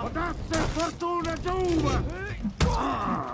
Potazza e fortuna giuva! Potazza ah!